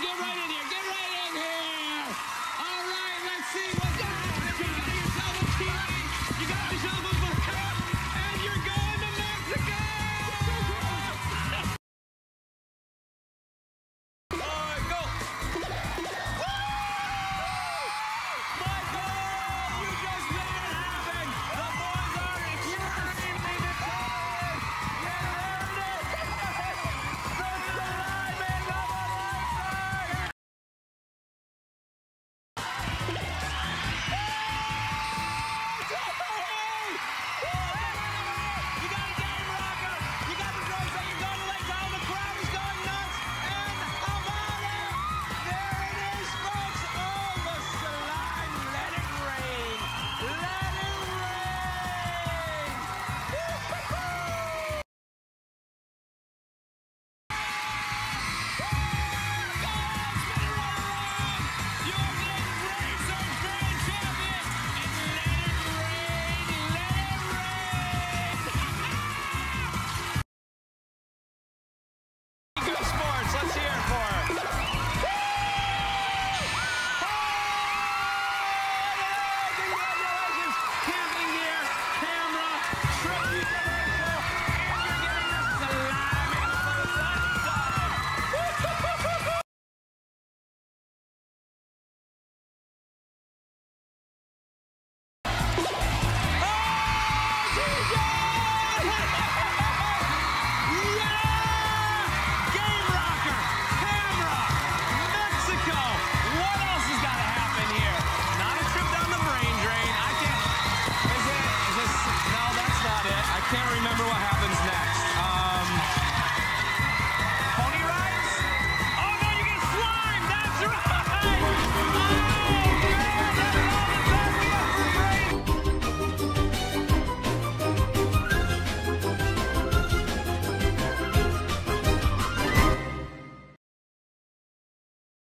get right in here.